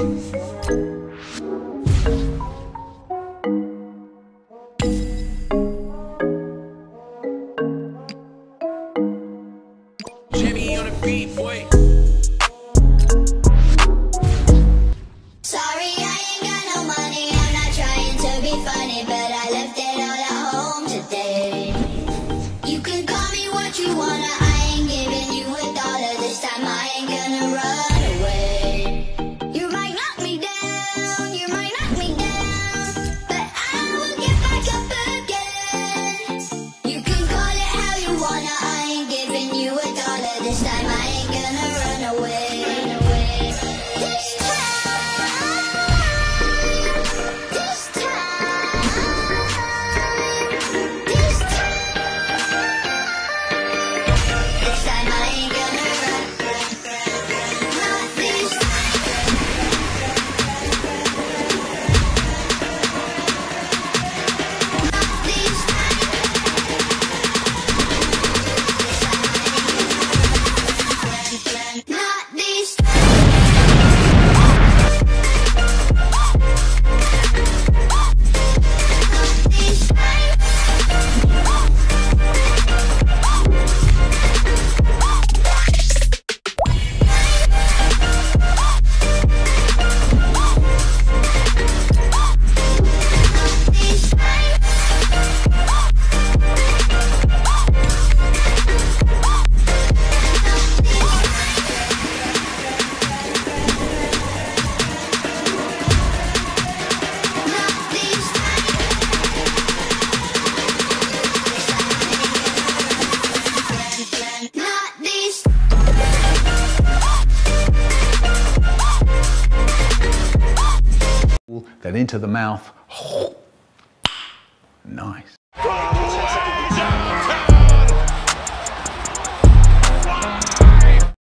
Jimmy on the beat, boy. Sorry, I ain't got no money. I'm not trying to be funny, but I left it all at home today. You can call me what you wanna. then into the mouth. Nice.